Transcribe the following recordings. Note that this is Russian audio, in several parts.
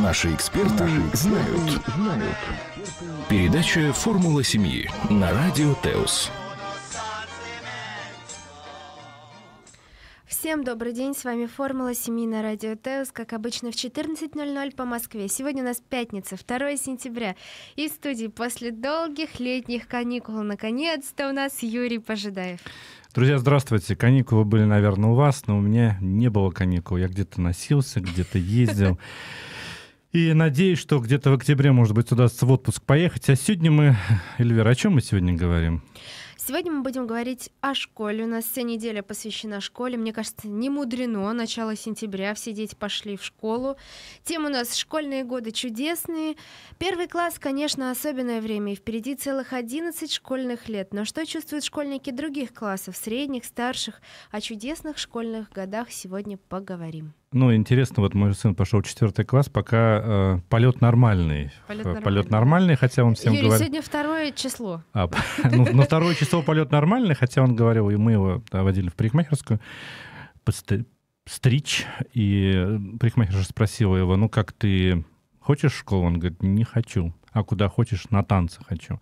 Наши эксперты знают. Передача «Формула семьи» на Радио Теус. Всем добрый день, с вами Формула семьи на Радио Теус, как обычно в 14.00 по Москве. Сегодня у нас пятница, 2 сентября. И в студии после долгих летних каникул наконец-то у нас Юрий Пожидаев. Друзья, здравствуйте. Каникулы были, наверное, у вас, но у меня не было каникул. Я где-то носился, где-то ездил. И надеюсь, что где-то в октябре, может быть, удастся в отпуск поехать. А сегодня мы, Эльвира, о чем мы сегодня говорим? Сегодня мы будем говорить о школе. У нас вся неделя посвящена школе. Мне кажется, не мудрено. Начало сентября, все дети пошли в школу. Тем у нас школьные годы чудесные. Первый класс, конечно, особенное время. И впереди целых 11 школьных лет. Но что чувствуют школьники других классов, средних, старших? О чудесных школьных годах сегодня поговорим. Ну, интересно, вот мой сын пошел в четвертый класс, пока э, полет нормальный. Полет Полет нормальный. нормальный, хотя он всем Юрий, говорит... сегодня второе число. А, ну, на второе число полет нормальный, хотя он говорил, и мы его да, водили в парикмахерскую стричь, и парикмахерша спросила его, ну как ты хочешь в школу? Он говорит, не хочу. А куда хочешь? На танцы хочу.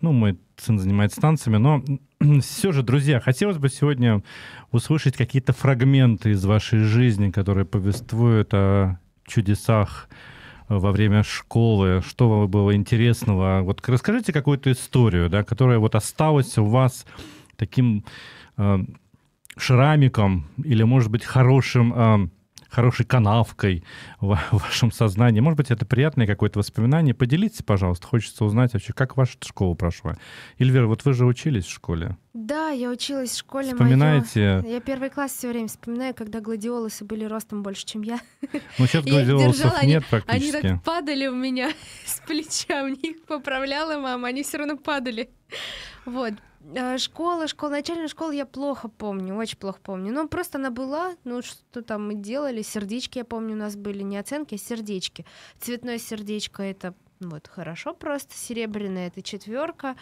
Ну, мой сын занимается танцами, но все же, друзья, хотелось бы сегодня услышать какие-то фрагменты из вашей жизни, которые повествуют о чудесах во время школы, что вам было интересного. Вот расскажите какую-то историю, да, которая вот осталась у вас таким э, шрамиком или, может быть, хорошим, э, хорошей канавкой в, вашем сознании. Может быть, это приятное какое-то воспоминание. Поделитесь, пожалуйста. Хочется узнать вообще, как ваша школа прошла. Эльвира, вот вы же учились в школе. Да, я училась в школе. Вспоминаете? моё- Я первый класс все время вспоминаю, когда гладиолусы были ростом больше, чем я. Ну, сейчас гладиолусов держала, они- нет Они практически. так падали у меня с плеча, мне их поправляла мама, они все равно падали. Вот. А, Школа, школа, начальную школу я плохо помню, очень плохо помню. Ну, просто она была, ну, что там мы делали, сердечки, я помню, у нас были не оценки, а сердечки. Цветное сердечко — это ну, вот хорошо просто, серебряное — это четверка,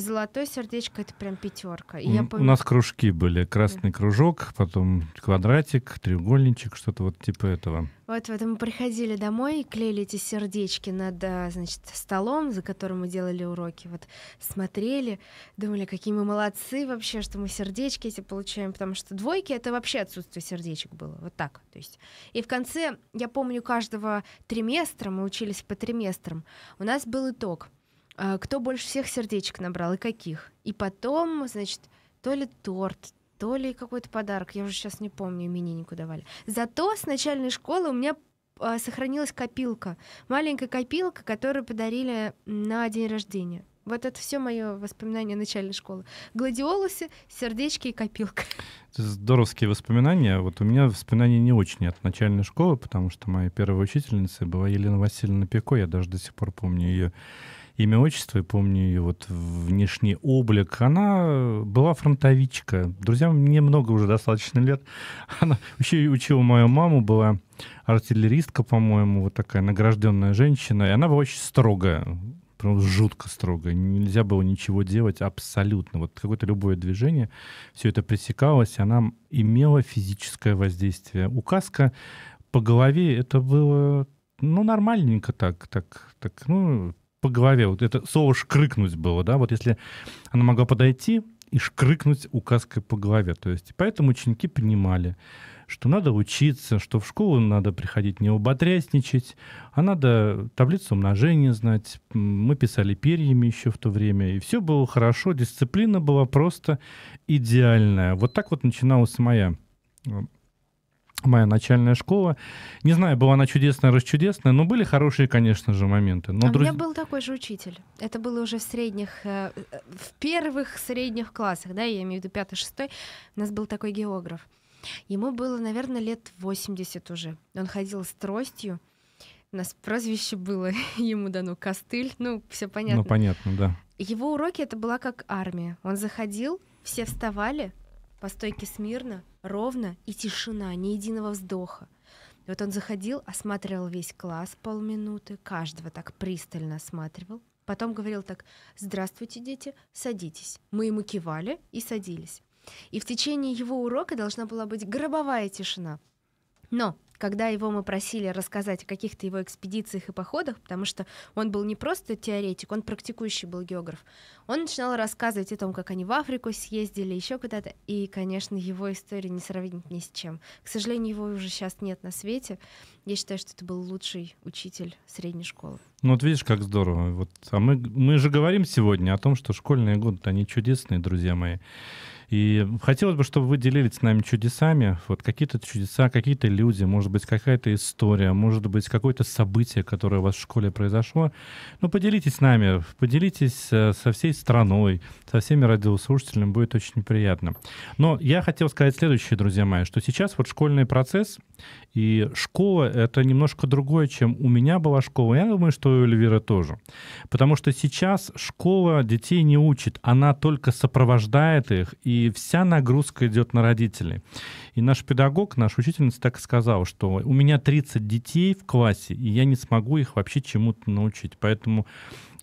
золотое сердечко — это прям пятерка. И я М, У нас кружки были. Красный кружок, потом квадратик, треугольничек, что-то вот типа этого. Вот, вот мы приходили домой и клеили эти сердечки над, а, значит, столом, за которым мы делали уроки. Вот смотрели, думали, какие мы молодцы вообще, что мы сердечки эти получаем, потому что двойки — это вообще отсутствие сердечек было. Вот так. То есть. И в конце, я помню, каждого триместра, мы учились по триместрам, у нас был итог. А, Кто больше всех сердечек набрал и каких. И потом, значит, то ли торт, то ли какой-то подарок, я уже сейчас не помню, имениннику давали. Зато с начальной школы у меня а, сохранилась копилка, маленькая копилка, которую подарили на день рождения. Вот это все мое воспоминание начальной школы. Гладиолусы, сердечки и копилка. Здоровские воспоминания. Вот у меня воспоминания не очень от начальной школы, потому что моя первая учительница была Елена Васильевна Пеко. Я даже до сих пор помню ее имя, отчество и помню ее вот внешний облик. Она была фронтовичка. Друзья, мне много уже достаточно лет. Она еще учила мою маму, была артиллеристка, по-моему, вот такая награжденная женщина. И она была очень строгая, прям жутко строгая. Нельзя было ничего делать абсолютно. Вот какое-то любое движение, все это пресекалось, она имела физическое воздействие. Указка по голове это было, ну, нормальненько так, так, так, ну, по голове. Вот это слово «шкрыкнуть» было, да, вот если она могла подойти и шкрыкнуть указкой по голове. То есть поэтому ученики понимали, что надо учиться, что в школу надо приходить не ободрясничать, а надо таблицу умножения знать. Мы писали перьями еще в то время, и все было хорошо, дисциплина была просто идеальная. Вот так вот начиналась моя моя начальная школа. Не знаю, была она чудесная, расчудесная, но были хорошие, конечно же, моменты. Но а у друз- меня был такой же учитель. Это было уже в средних, э, э, в первых средних классах, да, я имею в виду пятый, шестой. У нас был такой географ. Ему было, наверное, лет 80 уже. Он ходил с тростью. У нас прозвище было ему дано костыль. Ну, все понятно. Ну, понятно, да. Его уроки это была как армия. Он заходил, все вставали по стойке смирно, ровно и тишина, ни единого вздоха. И вот он заходил, осматривал весь класс полминуты, каждого так пристально осматривал. Потом говорил так, здравствуйте, дети, садитесь. Мы ему кивали и садились. И в течение его урока должна была быть гробовая тишина. Но когда его мы просили рассказать о каких-то его экспедициях и походах, потому что он был не просто теоретик, он практикующий был географ, он начинал рассказывать о том, как они в Африку съездили, еще куда-то, и, конечно, его история не сравнить ни с чем. К сожалению, его уже сейчас нет на свете. Я считаю, что это был лучший учитель средней школы. Ну вот видишь, как здорово. Вот, а мы, мы же говорим сегодня о том, что школьные годы, они чудесные, друзья мои. И хотелось бы, чтобы вы делились с нами чудесами, вот какие-то чудеса, какие-то люди, может быть, какая-то история, может быть, какое-то событие, которое у вас в школе произошло. Ну, поделитесь с нами, поделитесь э, со всей страной, со всеми радиослушателями, будет очень приятно. Но я хотел сказать следующее, друзья мои, что сейчас вот школьный процесс и школа — это немножко другое, чем у меня была школа. Я думаю, что у Эльвиры тоже. Потому что сейчас школа детей не учит, она только сопровождает их, и вся нагрузка идет на родителей. И наш педагог, наш учительница так и сказал, что у меня 30 детей в классе, и я не смогу их вообще чему-то научить. Поэтому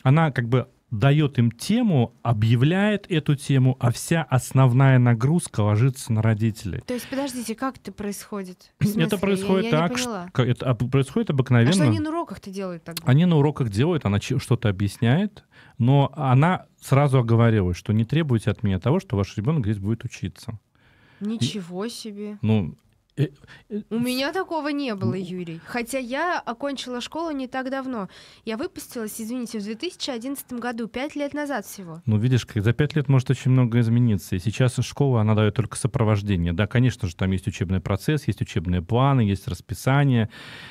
она как бы дает им тему, объявляет эту тему, а вся основная нагрузка ложится на родителей. То есть, подождите, как это происходит? Это происходит я, я так, что, это происходит обыкновенно. А что они на уроках-то делают тогда? Они на уроках делают, она что-то объясняет, но она сразу оговорилась, что не требуйте от меня того, что ваш ребенок здесь будет учиться. Ничего себе. Ну, У меня такого не было, Юрий. Хотя я окончила школу не так давно. Я выпустилась, извините, в 2011 году, пять лет назад всего. Ну, видишь, за пять лет может очень много измениться. И сейчас школа, она дает только сопровождение. Да, конечно же, там есть учебный процесс, есть учебные планы, есть расписание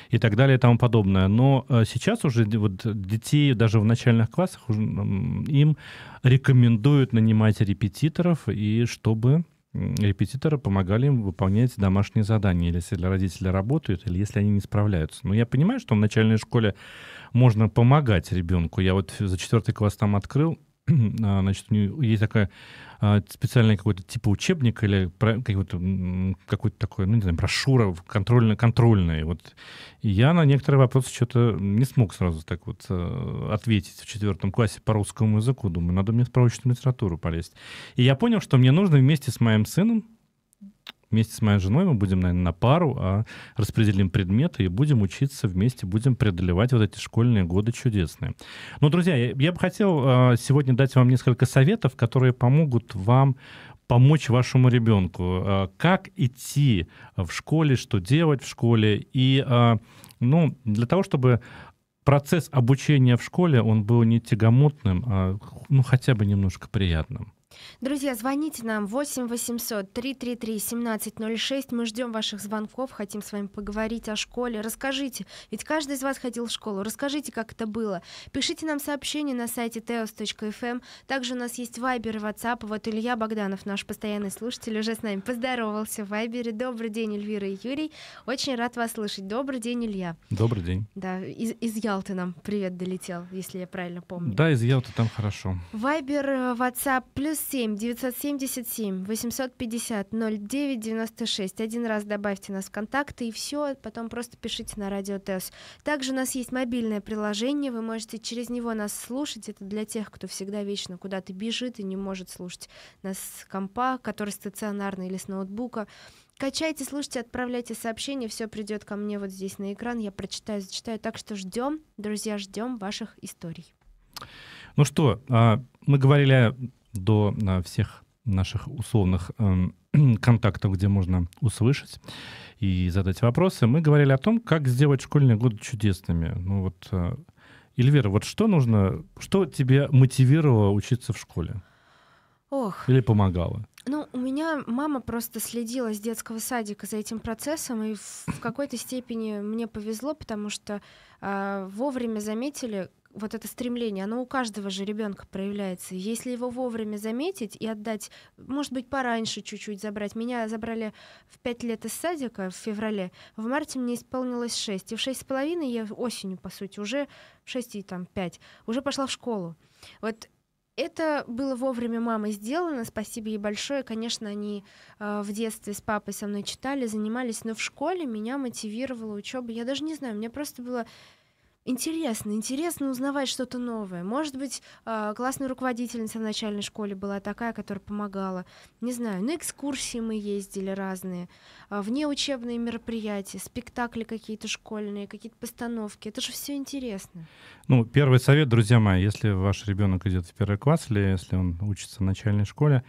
и так далее и тому подобное. Но э, сейчас уже вот детей даже в начальных классах им рекомендуют нанимать репетиторов, и чтобы репетиторы помогали им выполнять домашние задания, или если родители работают, или если они не справляются. Но я понимаю, что в начальной школе можно помогать ребенку. Я вот за четвертый класс там открыл А, значит, у есть такая специальный какой-то типа учебник или какой-то какой такой, ну, не знаю, брошюра контрольная, контрольная. Вот. И я на некоторые вопросы что-то не смог сразу так вот э, ответить в четвертом классе по русскому языку. Думаю, надо мне в справочную литературу полезть. И я понял, что мне нужно вместе с моим сыном вместе с моей женой мы будем, наверное, на пару, а распределим предметы и будем учиться вместе, будем преодолевать вот эти школьные годы чудесные. Ну, друзья, я, я бы хотел а, сегодня дать вам несколько советов, которые помогут вам помочь вашему ребенку. А, как идти в школе, что делать в школе. И, а, ну, для того, чтобы процесс обучения в школе, он был не тягомотным, а ну, хотя бы немножко приятным. Друзья, звоните нам 8 800 333 1706. Мы ждем ваших звонков, хотим с вами поговорить о школе. Расскажите, ведь каждый из вас ходил в школу. Расскажите, как это было. Пишите нам сообщения на сайте teos.fm. Эм. Также у нас есть Вайбер и WhatsApp. Вот Илья Богданов, наш постоянный слушатель, уже с нами поздоровался в Вайбере. Добрый день, Эльвира и Юрий. Очень рад вас слышать. Добрый день, Илья. Добрый день. Да, из, из Ялты нам привет долетел, если я правильно помню. Да, из Ялты там хорошо. Вайбер, э, WhatsApp, плюс 7 977 850 09 96. Один раз добавьте нас в контакты и все, потом просто пишите на радио ТЭС. Также у нас есть мобильное приложение, вы можете через него нас слушать. Это для тех, кто всегда вечно куда-то бежит и не может слушать нас с компа, который стационарный или с ноутбука. Качайте, слушайте, отправляйте сообщения, все придет ко мне вот здесь на экран, я прочитаю, зачитаю. Так что ждем, друзья, ждем ваших историй. Ну что, а, мы говорили до а, всех наших условных эм, контактов, где можно услышать и задать вопросы, мы говорили о том, как сделать школьные годы чудесными. Ну вот, э, Эльвира, вот что нужно, что тебе мотивировало учиться в школе? Ох. Или помогало? Ну, у меня мама просто следила с детского садика за этим процессом, и в, в какой-то степени мне повезло, потому что э, вовремя заметили, вот это стремление, оно у каждого же ребенка проявляется. Если его вовремя заметить и отдать, может быть, пораньше чуть-чуть забрать. Меня забрали в 5 лет из садика в феврале. В марте мне исполнилось 6. И в шесть с половиной я осенью, по сути, уже в 6 и там 5, уже пошла в школу. Вот это было вовремя мамой сделано, спасибо ей большое. Конечно, они э, в детстве с папой со мной читали, занимались, но в школе меня мотивировала учеба. Я даже не знаю, мне просто было Интересно, интересно узнавать что-то новое. Может быть, а, классная руководительница в начальной школе была такая, которая помогала. Не знаю, на экскурсии мы ездили разные, а, вне учебные мероприятия, спектакли какие-то школьные, какие-то постановки. Это же все интересно. Ну, первый совет, друзья мои, если ваш ребенок идет в первый класс или если он учится в начальной школе,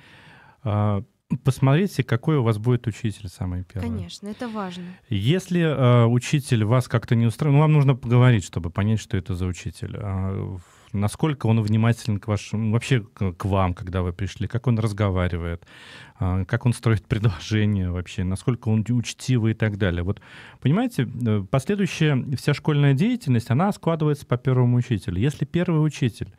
а, посмотрите, какой у вас будет учитель самый первый. Конечно, это важно. Если э, учитель вас как-то не устраивает, ну, вам нужно поговорить, чтобы понять, что это за учитель. А, насколько он внимателен к вашему, вообще к, к вам, когда вы пришли, как он разговаривает, а, как он строит предложения вообще, насколько он учтивый и так далее. Вот, понимаете, э, последующая вся школьная деятельность, она складывается по первому учителю. Если первый учитель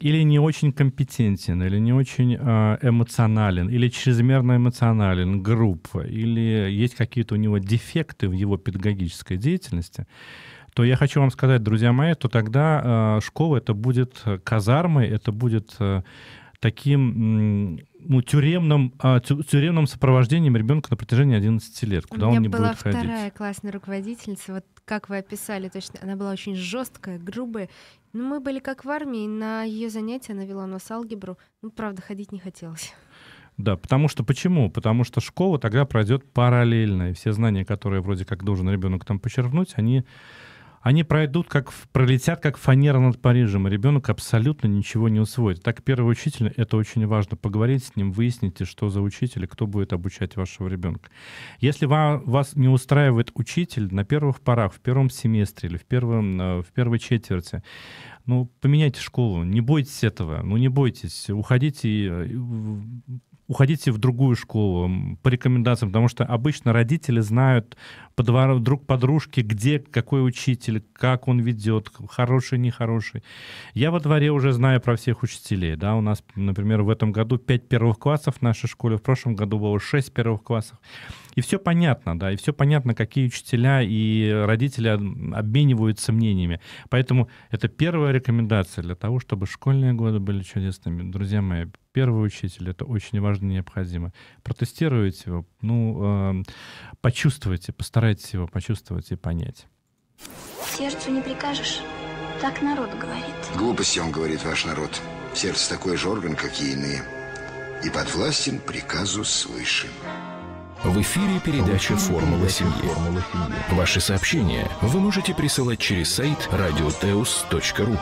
или не очень компетентен, или не очень э, эмоционален, или чрезмерно эмоционален, группа, или есть какие-то у него дефекты в его педагогической деятельности, то я хочу вам сказать, друзья мои, то тогда э, школа это будет казармой, это будет э, таким ну, тюремным, а, тюремным сопровождением ребенка на протяжении 11 лет, куда он не будет ходить. У меня была вторая классная руководительница, вот как вы описали точно, она была очень жесткая, грубая. Ну, мы были как в армии, на ее занятия она вела нас алгебру. Ну, правда, ходить не хотелось. Да, потому что почему? Потому что школа тогда пройдет параллельно, и все знания, которые вроде как должен ребенок там почерпнуть, они они пройдут, как пролетят, как фанера над Парижем, и ребенок абсолютно ничего не усвоит. Так, первый учитель, это очень важно, поговорить с ним, выясните, что за учитель и кто будет обучать вашего ребенка. Если вам, вас не устраивает учитель на первых порах, в первом семестре или в, первом, э, в первой четверти, ну, поменяйте школу, не бойтесь этого, ну, не бойтесь, уходите, э, уходите в другую школу по рекомендациям, потому что обычно родители знают друг подружки, где какой учитель, как он ведет, хороший, нехороший. Я во дворе уже знаю про всех учителей. Да? У нас, например, в этом году 5 первых классов в нашей школе, в прошлом году было 6 первых классов. И все понятно, да, и все понятно, какие учителя и родители обмениваются мнениями. Поэтому это первая рекомендация для того, чтобы школьные годы были чудесными. Друзья мои, первый учитель, это очень важно и необходимо. Протестируйте его, ну, э, почувствуйте, постарайтесь его почувствовать и понять. Сердцу не прикажешь, так народ говорит. Глупости он говорит, ваш народ. Сердце такой же орган, как и иные. И подвластен приказу свыше. В эфире передача «Формула семьи». Ваши сообщения вы можете присылать через сайт radioteus.ru.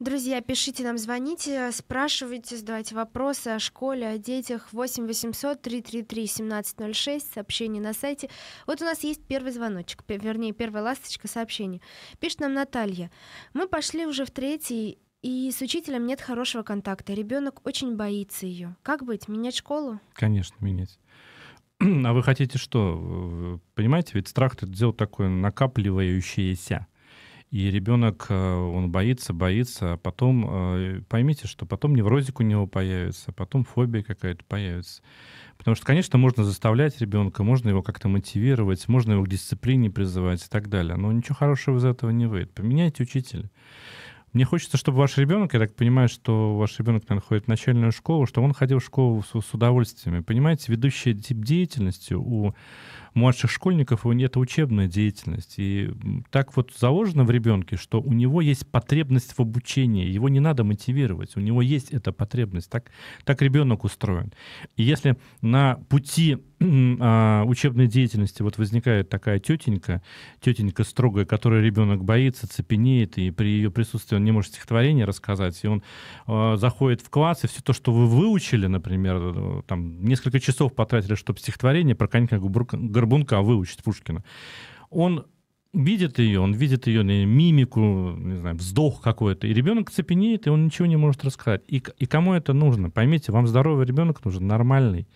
Друзья, пишите нам, звоните, спрашивайте, задавайте вопросы о школе, о детях. 8 800 333 1706, сообщение на сайте. Вот у нас есть первый звоночек, вернее, первая ласточка сообщения. Пишет нам Наталья. Мы пошли уже в третий, и с учителем нет хорошего контакта. Ребенок очень боится ее. Как быть? Менять школу? Конечно, менять. А вы хотите что? Понимаете, ведь страх это дело такое накапливающееся. И ребенок, э, он боится, боится, а потом, э, поймите, что потом неврозик у него появится, потом фобия какая-то появится. Потому что, конечно, можно заставлять ребенка, можно его как-то мотивировать, можно его к дисциплине призывать и так далее. Но ничего хорошего из этого не выйдет. Поменяйте учителя. Мне хочется, чтобы ваш ребенок, я так понимаю, что ваш ребенок, наверное, ходит в начальную школу, чтобы он ходил в школу с, с удовольствием. Понимаете, ведущий тип деятельности у младших школьников это учебная деятельность. И так вот заложено в ребенке, что у него есть потребность в обучении, его не надо мотивировать, у него есть эта потребность. Так, так ребенок устроен. И если на пути а, учебной деятельности вот возникает такая тетенька, тетенька строгая, которой ребенок боится, цепенеет, и при ее присутствии он не может стихотворение рассказать, и он э, заходит в класс, и все то, что вы выучили, например, э, там несколько часов потратили, чтобы стихотворение про конька Горбунка выучить Пушкина, он видит ее, он видит ее мимику, не знаю, вздох какой-то, и ребенок цепенеет, и он ничего не может рассказать. И, и кому это нужно? Поймите, вам здоровый ребенок нужен, нормальный.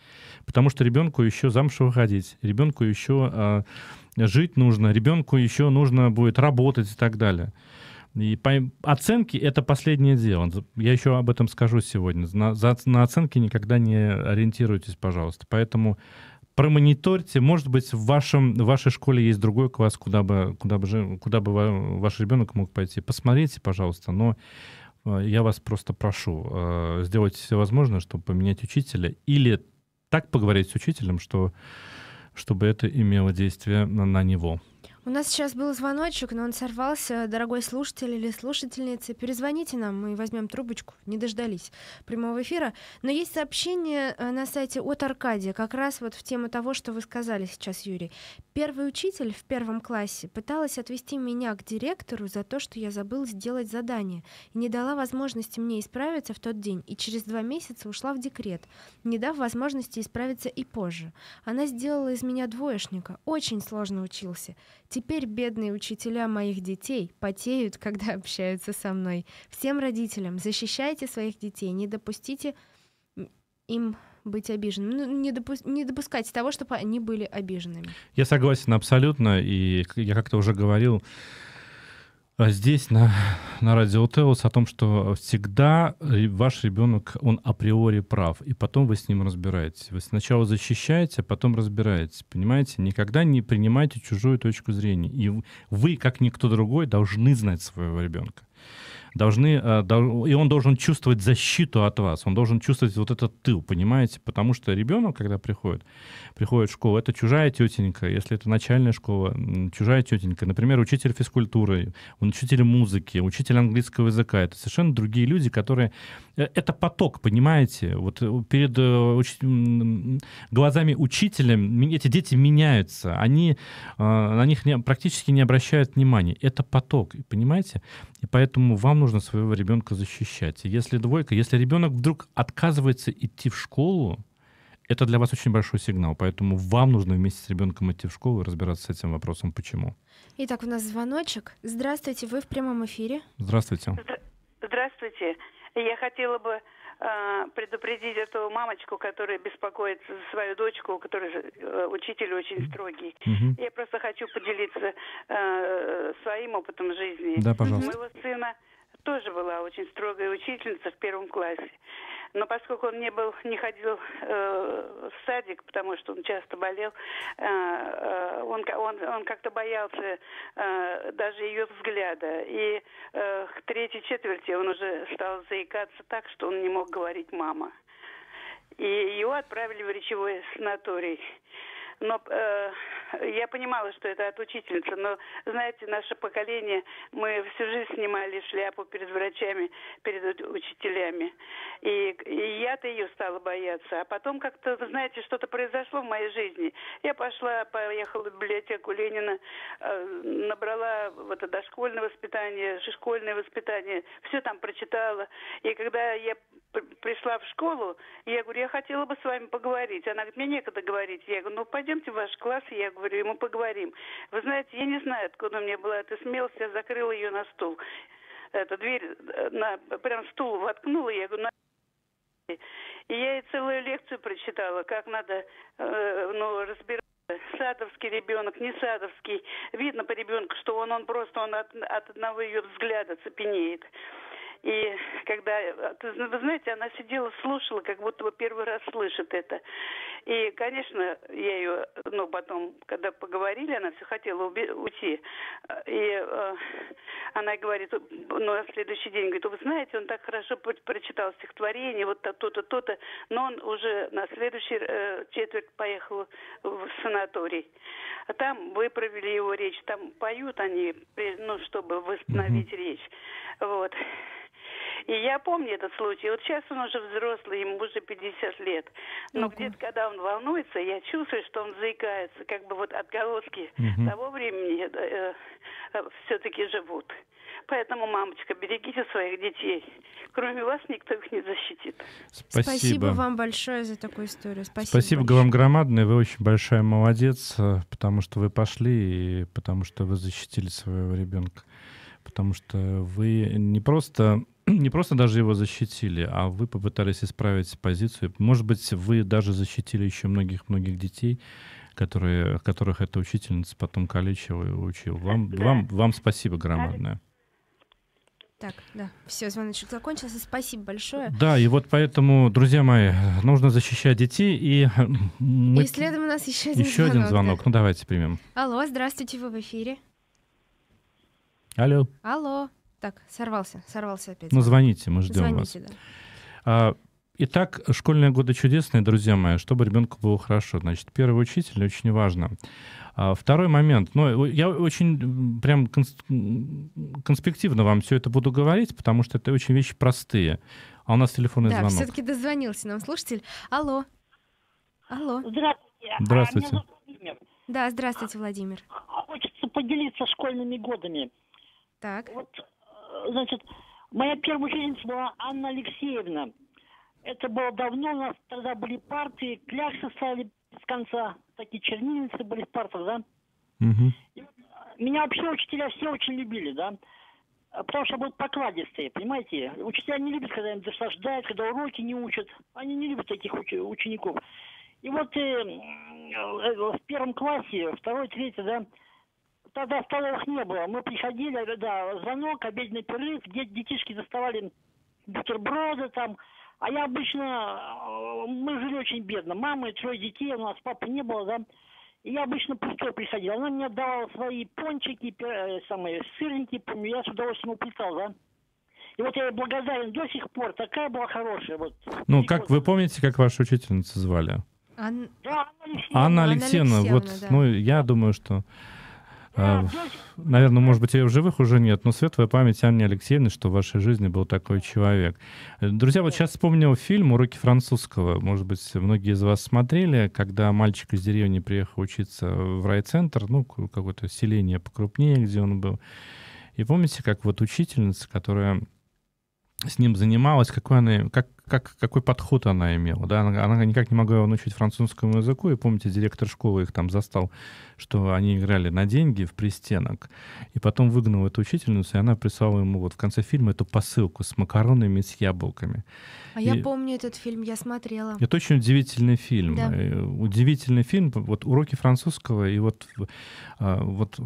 Потому что ребенку еще замуж выходить, ребенку еще э, жить нужно, ребенку еще нужно будет работать и так далее. И по, оценки — это последнее дело. Я еще об этом скажу сегодня. На, за, на оценки никогда не ориентируйтесь, пожалуйста. Поэтому промониторьте. Может быть, в, вашем, в вашей школе есть другой класс, куда бы, куда бы, куда бы ваш ребенок мог пойти. Посмотрите, пожалуйста. Но э, я вас просто прошу, э, сделайте все возможное, чтобы поменять учителя. Или так поговорить с учителем, что чтобы это имело действие на, на него. У нас сейчас был звоночек, но он сорвался. Дорогой слушатель или слушательница, перезвоните нам, мы возьмем трубочку. Не дождались прямого эфира. Но есть сообщение э, на сайте от Аркадия, как раз вот в тему того, что вы сказали сейчас, Юрий. Первый учитель в первом классе пыталась отвести меня к директору за то, что я забыл сделать задание, и не дала возможности мне исправиться в тот день, и через два месяца ушла в декрет, не дав возможности исправиться и позже. Она сделала из меня двоечника, очень сложно учился. Теперь бедные учителя моих детей потеют, когда общаются со мной. Всем родителям защищайте своих детей, не допустите им быть обиженными. Ну, не, допу- не допускайте того, чтобы они были обиженными. Я согласен абсолютно, и я как-то уже говорил, здесь на, на радио Теос о том, что всегда ваш ребенок, он априори прав, и потом вы с ним разбираетесь. Вы сначала защищаете, а потом разбираетесь, понимаете? Никогда не принимайте чужую точку зрения. И вы, как никто другой, должны знать своего ребенка должны, э, и он должен чувствовать защиту от вас, он должен чувствовать вот этот тыл, понимаете? Потому что ребенок, когда приходит, приходит в школу, это чужая тетенька, если это начальная школа, чужая тетенька, например, учитель физкультуры, учитель музыки, учитель английского языка, это совершенно другие люди, которые... Э, это поток, понимаете? Вот э, перед глазами учителя эти дети меняются, они на них практически не обращают внимания. Это поток, понимаете? И поэтому вам нужно своего ребенка защищать. Если двойка, если ребенок вдруг отказывается идти в школу, это для вас очень большой сигнал. Поэтому вам нужно вместе с ребенком идти в школу и разбираться с этим вопросом, почему. Итак, у нас звоночек. Здравствуйте, вы в прямом эфире. Здравствуйте. Здравствуйте. Я хотела бы э, предупредить эту мамочку, которая беспокоится за свою дочку, у которой э, учитель очень строгий. Угу. Я просто хочу поделиться э, своим опытом жизни. Да, пожалуйста. У моего сына тоже была очень строгая учительница в первом классе. Но поскольку он не был, не ходил э, в садик, потому что он часто болел, э, э, он, он, он как-то боялся э, даже ее взгляда. И э, к третьей четверти он уже стал заикаться так, что он не мог говорить «мама». И его отправили в речевой санаторий. Но э, я понимала, что это от учительницы, но, знаете, наше поколение, мы всю жизнь снимали шляпу перед врачами, перед учителями. И, и я-то ее стала бояться. А потом как-то, знаете, что-то произошло в моей жизни. Я пошла, поехала в библиотеку Ленина, э, набрала вот это дошкольное воспитание, школьное воспитание, все там прочитала. И когда я пришла в школу, я говорю, я хотела бы с вами поговорить. Она говорит, мне некогда говорить. Я говорю, ну пойдемте в ваш класс, я говорю, и мы поговорим. Вы знаете, я не знаю, откуда у меня была эта смелость, я закрыла ее на стул. Эта дверь, э, на, прям стул воткнула, я говорю, на... И я ей целую лекцию прочитала, как надо, э, ну, разбираться садовский ребенок, не садовский. Видно по ребенку, что он, он просто он от, от одного ее взгляда цепенеет. И когда, вы знаете, она сидела, слушала, как будто бы первый раз слышит это. И, конечно, я ее, ну, потом, когда поговорили, она все хотела уйти. И э, она говорит, ну, на следующий день, говорит, вы знаете, он так хорошо прочитал стихотворение, вот то-то, то-то, но он уже на следующий э, четверть поехал в санаторий. А там выправили его речь, там поют они, ну, чтобы восстановить mm-hmm. речь. Вот. И я помню этот случай. Вот сейчас он уже взрослый, ему уже 50 лет. Но uh где-то, когда он волнуется, я чувствую, что он заикается, как бы вот отголоски uh того времени э, э, все-таки живут. Поэтому, мамочка, берегите своих детей. Кроме вас никто их не защитит. Спасибо. Спасибо вам большое за такую историю. Спасибо, Спасибо большое. вам громадное. Вы очень большая молодец, э, потому что вы пошли и потому что вы защитили своего ребенка. Потому что вы не просто не просто даже его защитили, а вы попытались исправить позицию. Может быть, вы даже защитили еще многих-многих детей, которые, которых эта учительница потом калечила и учил. Вам, да. вам, вам спасибо громадное. Так, да, все, звоночек закончился. Спасибо большое. Да, и вот поэтому, друзья мои, нужно защищать детей. И, мы... и следом у нас еще один еще звонок. один звонок. Да. Ну, давайте примем. Алло, здравствуйте, вы в эфире. Алло. Алло. Так, сорвался, сорвался опять. Ну, звоните, мы ждем звоните, вас. Да. А, Итак, школьные годы чудесные, друзья мои, чтобы ребенку было хорошо. Значит, первый учитель очень важно. А второй момент. Ну, я очень прям конспективно вам все это буду говорить, потому что это очень вещи простые. А у нас телефонный да, звонок. все-таки дозвонился нам слушатель. Алло. Алло. Здравствуйте. Здравствуйте. А, меня зовут Владимир. Да, здравствуйте, Владимир. Хочется поделиться школьными годами. Так. Вот, значит, моя первая ученица была Анна Алексеевна. Это было давно, у нас тогда были парты, кляксы стали с конца, такие чернильницы были в партах, да? Угу. И, меня вообще учителя все очень любили, да? Потому что был покладистый, понимаете? Учителя не любят, когда им досаждают, когда уроки не учат. Они не любят таких уч- учеников. И вот э, э, в первом классе, второй, третий, да, тогда столовых не было. Мы приходили, да, звонок, обеденный перерыв, детишки доставали бутерброды там, а я обычно, э, мы жили очень бедно. Мама трое детей, у нас папы не было, да. И я обычно пустой приходил. Она мне давала свои пончики, э, самые сырники, помню, я с удовольствием уплетал, да. И вот я благодарен до сих пор. Такая была хорошая. Вот, ну, как вы помните, как вашу учительницу звали? Ан... Да, Анна Алексеевна. Анна Алексеевна, Анна Алексеевна вот, да. ну, я думаю, что а, наверное, может быть, ее в живых уже нет, но светлая память Анне Алексеевны, что в вашей жизни был такой человек. Друзья, вот сейчас вспомнил фильм «Уроки французского». Может быть, многие из вас смотрели, когда мальчик из деревни приехал учиться в райцентр, ну, какое-то селение покрупнее, где он был. И помните, как вот учительница, которая с ним занималась, какой она, как, как, какой подход она имела. Да? Она, она никак не могла его научить французскому языку, и помните, директор школы их там застал, что они играли на деньги в пристенок, и потом выгнал эту учительницу, и она прислала ему вот в конце фильма эту посылку с макаронами и с яблоками. А и... я помню этот фильм, я смотрела. Это очень удивительный фильм. Да. Э, удивительный фильм. Вот уроки французского, и вот, а, вот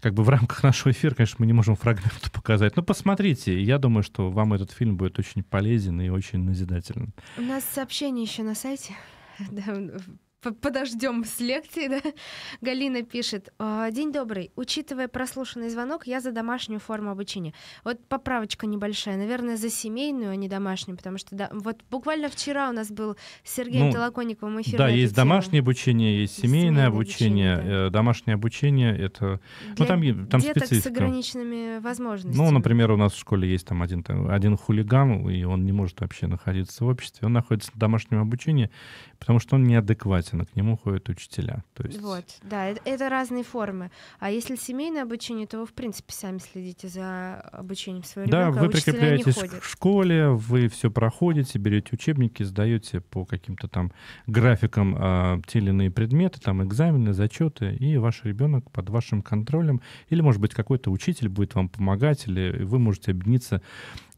как бы в рамках нашего эфира, конечно, мы не можем фрагмент показать. Но посмотрите, я думаю, что вам этот фильм будет очень полезен и очень назидателен. У нас сообщение еще на сайте. подождем с лекции, да? Галина пишет. «А, День добрый. Учитывая прослушанный звонок, я за домашнюю форму обучения. Вот поправочка небольшая. Наверное, за семейную, а не домашнюю, потому что да, вот буквально вчера у нас был с Сергеем ну, Толоконниковым эфир. Да, есть домашнее обучение, есть семейное, семейное обучение. обучение да. Э, домашнее обучение — это... Для ну, там, там деток специфика. с ограниченными возможностями. Ну, например, у нас в школе есть там один, один хулиган, и он не может вообще находиться в обществе. Он находится в домашнем обучении, потому что он неадекватен, к нему ходят учителя. То есть... Вот, да, это, это разные формы. А если семейное обучение, то вы, в принципе, сами следите за обучением своего да, ребенка. Да, вы прикрепляетесь к школе, вы все проходите, берете учебники, сдаете по каким-то там графикам а, те или иные предметы, там экзамены, зачеты, и ваш ребенок под вашим контролем, или, может быть, какой-то учитель будет вам помогать, или вы можете объединиться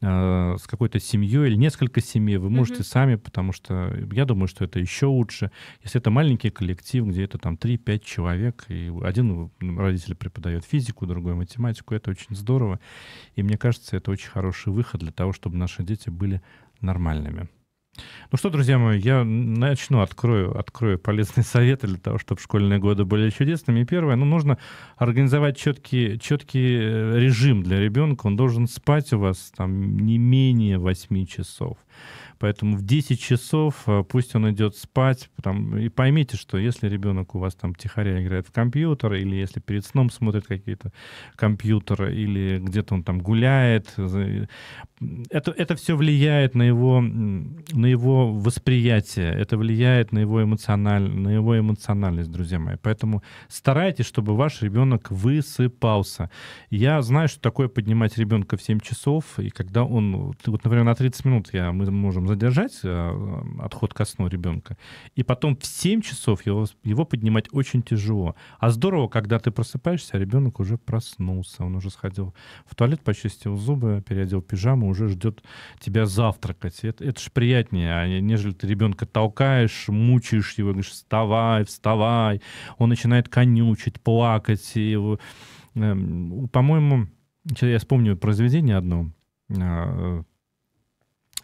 э, с какой-то семьей или несколько семей, вы можете mm-hmm. сами, потому что я думаю, что это еще лучше. Если это маленький коллектив, где это там 3-5 человек, и один родитель преподает физику, другой математику, это очень здорово. И мне кажется, это очень хороший выход для того, чтобы наши дети были нормальными. Ну что, друзья мои, я начну, открою, открою полезные советы для того, чтобы школьные годы были чудесными. Первое, ну, нужно организовать четкий, четкий э, режим для ребенка. Он должен спать у вас там не менее 8 часов. Поэтому в 10 часов э, пусть он идет спать. Там, и поймите, что если ребенок у вас там тихоря играет в компьютер, или если перед сном смотрит какие-то компьютеры, или где-то он там гуляет, это, это все влияет на его, на его восприятие, это влияет на его, эмоциональ, на его эмоциональность, друзья мои. Поэтому старайтесь, чтобы ваш ребенок высыпался. Я знаю, что такое поднимать ребенка в 7 часов, и когда он, вот, например, на 30 минут я, мы можем задержать э, отход ко сну ребенка, и потом в 7 часов его, его поднимать очень тяжело. А здорово, когда ты просыпаешься, а ребенок уже проснулся, он уже сходил в туалет, почистил зубы, переодел пижаму, уже ждет тебя завтракать. Это, это же приятнее, а нежели ты ребенка толкаешь, мучаешь его, говоришь, вставай, вставай. Он начинает конючить, плакать. И, э, по-моему, я вспомню произведение одно.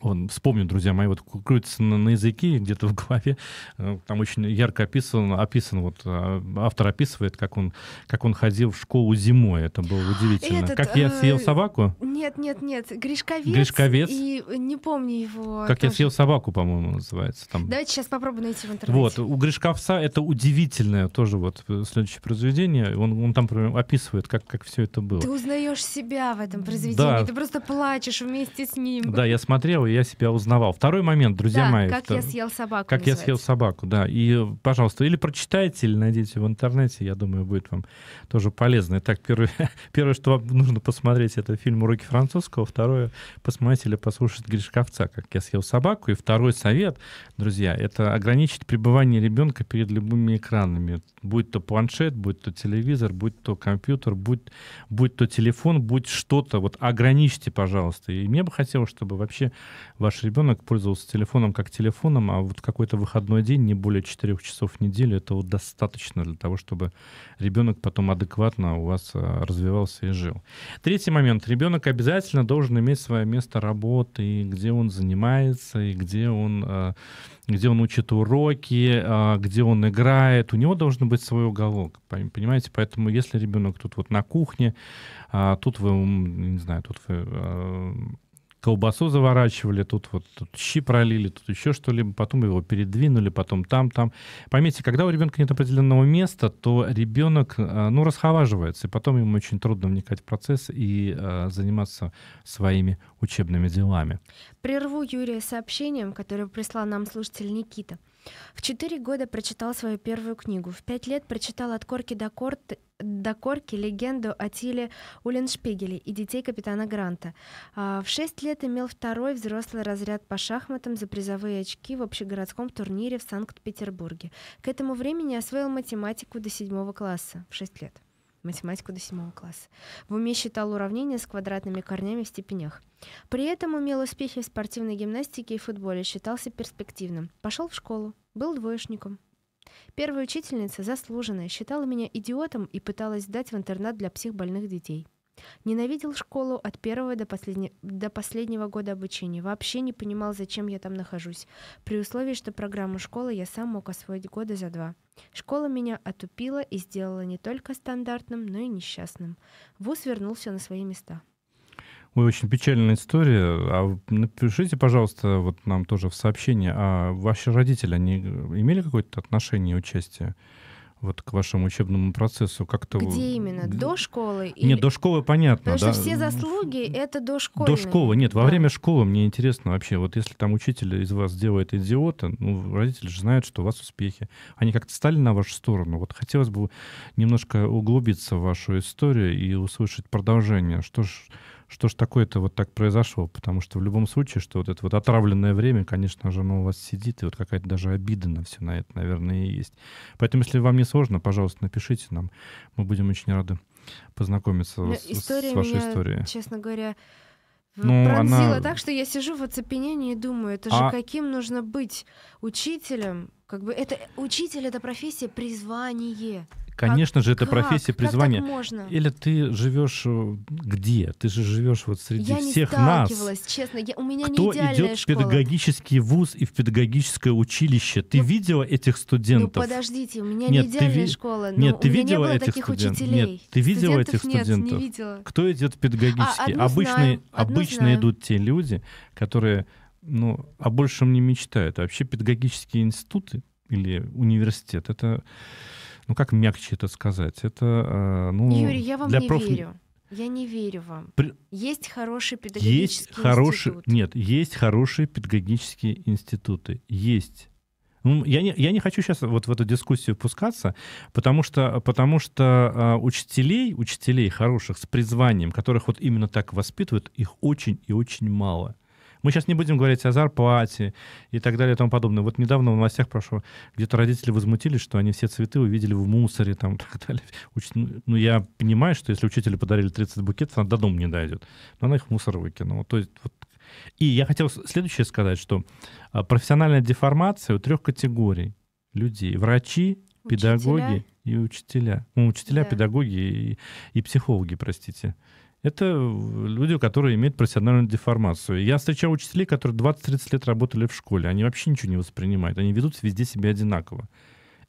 Э, он, вспомню, друзья мои, вот крутится на, на языке, где-то в голове, э, там очень ярко описан, описан вот э, автор описывает, как он, как он ходил в школу зимой, это было удивительно. Этот, как я съел э, собаку? Нет, нет, нет, Гришковец. Гришковец? И не помню его. Как я тоже. съел собаку, по-моему, называется. Там. Давайте сейчас попробую найти в интернете. Вот, у Гришковца это удивительное тоже вот э, следующее произведение. Он, он там прям описывает, как, как все это было. Ты узнаешь себя в этом произведении, Да. ты просто плачешь вместе с ним. Да, я смотрел, и я себя узнавал. Второй момент, друзья Да, мои. как втор- я съел собаку. Как я съел называется. собаку, да. И, э, пожалуйста, или прочитайте, или найдите в интернете, я думаю, будет вам тоже полезно. Итак, первое, первое, что вам нужно посмотреть, это фильм «Уроки французского». Второе, посмотреть или послушать Гришковца, как я съел собаку. И второй совет, друзья, это ограничить пребывание ребенка перед любыми экранами. Будь то планшет, будь то телевизор, будь то компьютер, будь, будь то телефон, будь что-то. Вот ограничьте, пожалуйста. И мне бы хотелось, чтобы вообще ваш ребенок пользовался телефоном как телефоном, а вот какой-то выходной день, не более 4 часов в неделю, это вот достаточно для того, чтобы ребенок потом адекватно у вас а, развивался и жил. Третий момент. Ребенок обязательно должен иметь свое место работы, где он занимается, и где он, а, где он учит уроки, а, где он играет. У него должен быть свой уголок. пон- Понимаете? Поэтому если ребенок тут вот на кухне, а, тут вы, не знаю, тут вы колбасу заворачивали, тут вот тут щи пролили, тут еще что-либо, потом его передвинули, потом там, там. Поймите, когда у ребенка нет определенного места, то ребенок, а, ну, расхолаживается, и потом ему очень трудно вникать в процесс и а, заниматься своими учебными делами. Прерву Юрия сообщением, которое прислал нам слушатель Никита. В четыре года прочитал свою первую книгу. В пять лет прочитал от корки до, корт- до корки легенду о Тиле Уленшпигеле и детей капитана Гранта. А в шесть лет имел второй взрослый разряд по шахматам за призовые очки в общегородском турнире в Санкт-Петербурге. К этому времени освоил математику до седьмого класса. В шесть лет. Математику до седьмого класса. В уме считал уравнения с квадратными корнями в степенях. При этом имел успехи в спортивной гимнастике и футболе, считался перспективным. Пошел в школу, был двоечником. Первая учительница, заслуженная, считала меня идиотом и пыталась сдать в интернат для психбольных детей. Ненавидел школу от первого до, последне- до последнего года обучения. Вообще не понимал, зачем я там нахожусь. При условии, что программу школы я сам мог освоить года за два. Школа меня отупила и сделала не только стандартным, но и несчастным. Вуз вернулся на свои места. Ой, очень печальная история. А напишите, пожалуйста, вот нам тоже в сообщении, а ваши родители, они имели какое-то отношение, участие вот к вашему учебному процессу? Как-то Где именно? До школы? Нет, или- до школы понятно, Потому да. что все заслуги — это дошкольные. До школы. Нет, во Да. время школы мне интересно вообще, вот если там учитель из вас делает идиота, ну, родители же знают, что у вас успехи. Они как-то стали на вашу сторону. Вот хотелось бы немножко углубиться в вашу историю и услышать продолжение. Что ж, что ж такое-то вот так произошло? Потому что в любом случае, что вот это вот отравленное время, конечно же, оно у вас сидит, и вот какая-то даже обида на все на это, наверное, и есть. Поэтому, если вам не сложно, пожалуйста, напишите нам. Мы будем очень рады познакомиться Но с, с история вашей меня, историей. честно говоря, Ну, пронзила она- так, что я сижу в оцепенении и думаю, это А- же каким нужно быть учителем? Как бы это учитель это профессия призвание. Конечно же, это Как? профессия Как можно? Или ты живешь э, где? Ты же живешь вот среди я не всех нас. сталкивалась, честно. Я, у меня Кто не идеальная идет в школа. педагогический вуз и в педагогическое училище? Ты Ну, видела этих Ну студентов? подождите, у меня Нет, не ты идеальная ви- школа. Нет, но ты у меня видела не было этих таких студен- учителей. Нет, ты видела Студентов этих нет, студентов? не видела. Кто идет в педагогический? А, обычные знаю, обычно знаю. идут те люди, которые ну, о большем не мечтают. А вообще педагогические институты или университет, это, ну как мягче это сказать? Это, э, ну, Юрий, я вам для не проф- верю. Я не верю вам. При- Есть хороший педагогический Есть хорошие, институт. нет, есть хорошие педагогические институты, есть. Ну, Я не, я не хочу сейчас вот в эту дискуссию пускаться, потому что, потому что а, учителей, учителей хороших с призванием, которых вот именно так воспитывают, их очень и очень мало. Мы сейчас не будем говорить о зарплате и так далее и тому подобное. Вот недавно в новостях прошло, где-то родители возмутились, что они все цветы увидели в мусоре там, и так далее. Уч- ну, Ну, я понимаю, что если учителю подарили 30 букетов, она до дома не дойдет. Но она их в мусор выкинула. То есть вот и я хотел следующее сказать, что а, профессиональная деформация у трех категорий людей. Врачи, педагоги Учителя. и учителя. Ну, учителя, Да. педагоги и, и психологи, простите. Это люди, которые имеют профессиональную деформацию. Я встречал учителей, которые 20-30 лет работали в школе. Они вообще ничего не воспринимают. Они ведут везде себя одинаково.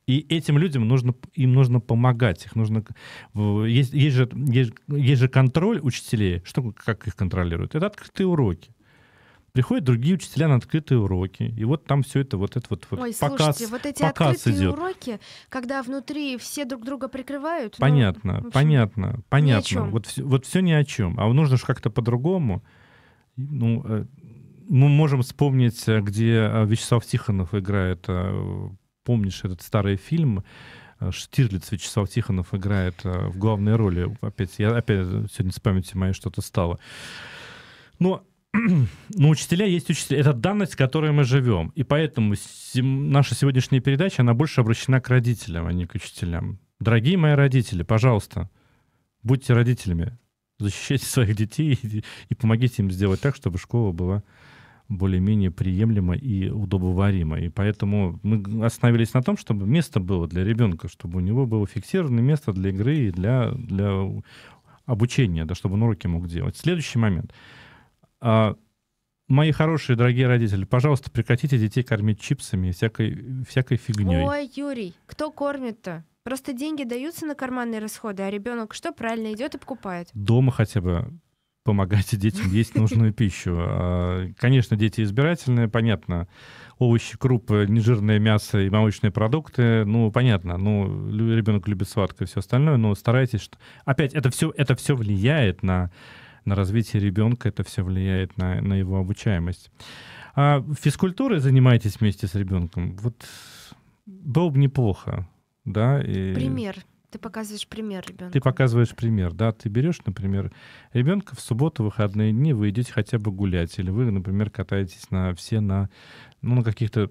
И этим людям нужно, им нужно помогать. Их нужно, есть, есть, же, есть, есть же контроль учителей. Что, как их контролируют? Это открытые уроки. Приходят другие учителя на открытые уроки, и вот там все это, вот это вот, Ой, показ, слушайте, вот эти показ открытые идет. уроки, когда внутри все друг друга прикрывают. ну, Понятно, в общем, понятно, понятно. Вот, вот все ни о чем. А нужно же как-то по-другому. Ну, э, мы можем вспомнить, э, где э, Вячеслав Тихонов играет. Помнишь этот старый фильм? Штирлиц Вячеслав Тихонов играет в главной роли. Опять, я опять сегодня с памятью моей что-то стало. Но ну, учителя есть учителя. Это данность, в которой мы живем. И поэтому наша сегодняшняя передача, она больше обращена к родителям, а не к учителям. Дорогие мои родители, пожалуйста, будьте родителями. Защищайте своих детей и, и помогите им сделать так, чтобы школа была более-менее приемлема и удобоварима. И поэтому мы остановились на том, чтобы место было для ребенка, чтобы у него было фиксированное место для игры и для, для обучения, да, чтобы он уроки мог делать. Следующий момент. А, мои хорошие, дорогие родители, пожалуйста, прекратите детей кормить чипсами и всякой, всякой фигней. Ой, Юрий, кто кормит-то? Просто деньги даются на карманные расходы, а ребенок что правильно идет и покупает. Дома хотя бы помогайте детям есть нужную пищу. А, Конечно, дети избирательные, понятно. Овощи, крупы, нежирное мясо и молочные продукты, ну, понятно. Ну, ребенок любит сладкое и все остальное, но старайтесь, что... Опять, это все, это все влияет на, на развитие ребенка, это все влияет на, на его обучаемость. А физкультурой занимаетесь вместе с ребенком? Вот было бы неплохо, да? и- Пример. Ты показываешь пример ребенку. ты показываешь пример, да, ты берешь, например, ребенка в субботу, выходные дни, вы идете хотя бы гулять, или вы, например, катаетесь на все на, ну, на каких-то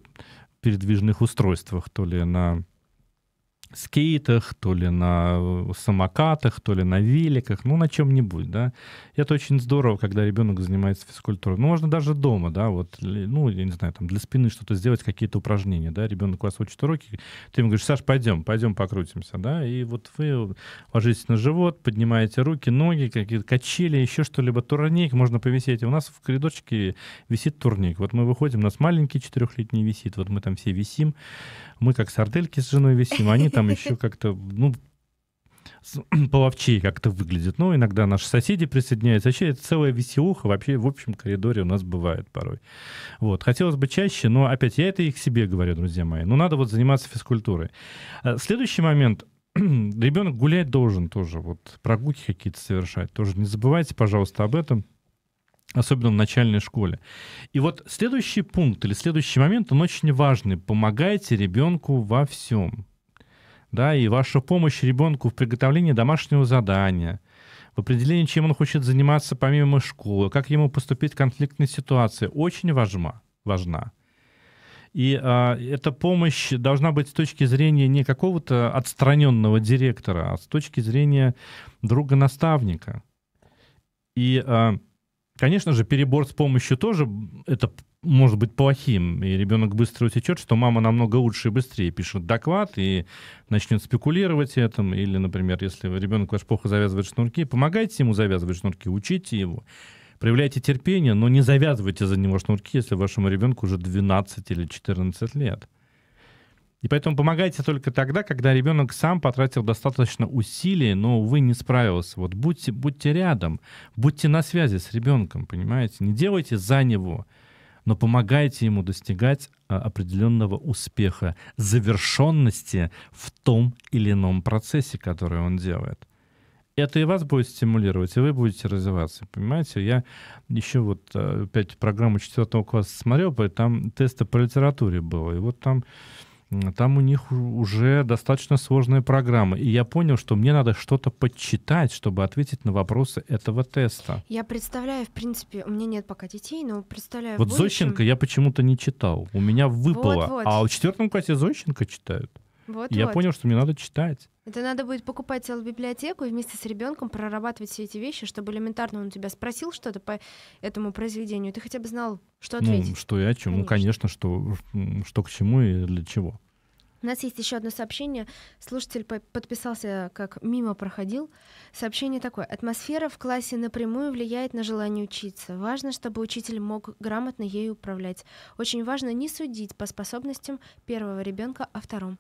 передвижных устройствах, то ли на скейтах, то ли на э, самокатах, то ли на великах, ну, на чем-нибудь, да. Это очень здорово, когда ребенок занимается физкультурой. Ну, можно даже дома, да, вот, ну, я не знаю, там, для спины что-то сделать, какие-то упражнения, да, ребенок у вас учит уроки, ты ему говоришь, Саш, пойдем, пойдем покрутимся, да, и вот вы ложитесь на живот, поднимаете руки, ноги, какие-то качели, еще что-либо, турник можно повисеть. У нас в коридорчике висит турник. Вот мы выходим, у нас маленький четырехлетний висит, вот мы там все висим, мы как сардельки с женой висим, а они там еще как-то, ну, половчей как-то выглядят. Ну, иногда наши соседи присоединяются. Вообще, это целая веселуха вообще в общем коридоре у нас бывает порой. Вот. Хотелось бы чаще, но опять я это и к себе говорю, друзья мои. Ну, надо вот заниматься физкультурой. А, Следующий момент. Ребенок гулять должен тоже, вот прогулки какие-то совершать. Тоже не забывайте, пожалуйста, об этом особенно в начальной школе. И вот следующий пункт или следующий момент, он очень важный. Помогайте ребенку во всем. Да, и ваша помощь ребенку в приготовлении домашнего задания, в определении, чем он хочет заниматься помимо школы, как ему поступить в конфликтной ситуации, очень важна. важна. И а, эта помощь должна быть с точки зрения не какого-то отстраненного директора, а с точки зрения друга-наставника. И, а, конечно же, перебор с помощью тоже это может быть плохим, и ребенок быстро утечет, что мама намного лучше и быстрее пишет доклад и начнет спекулировать этим. Или, например, если ребенок ваш плохо завязывает шнурки, помогайте ему завязывать шнурки, учите его. Проявляйте терпение, но не завязывайте за него шнурки, если вашему ребенку уже 12 или 14 лет. И поэтому помогайте только тогда, когда ребенок сам потратил достаточно усилий, но, увы, не справился. Вот будьте, будьте рядом, будьте на связи с ребенком, понимаете? Не делайте за него, но помогайте ему достигать а, определенного успеха, завершенности в том или ином процессе, который он делает. Это и вас будет стимулировать, и вы будете развиваться. Понимаете, я еще вот а, опять программу четвертого класса смотрел, там тесты по литературе было, и вот там там у них уже достаточно сложная программа. И я понял, что мне надо что-то подчитать, чтобы ответить на вопросы этого теста. Я представляю, в принципе, у меня нет пока детей, но представляю Вот будущем- Зощенко я почему-то не читал. У меня выпало. Вот-вот. А в четвертом классе Зощенко читают. Вот, Я вот. понял, что мне надо читать. Это надо будет покупать целую библиотеку и вместе с ребенком прорабатывать все эти вещи, чтобы элементарно он у тебя спросил что-то по этому произведению, ты хотя бы знал, что Ну, ответить. что и о чем. Ну, Конечно. что, что к чему и для чего. У нас есть еще одно сообщение. Слушатель по- подписался, как мимо проходил. Сообщение такое. Атмосфера в классе напрямую влияет на желание учиться. Важно, чтобы учитель мог грамотно ею управлять. Очень важно не судить по способностям первого ребенка о втором.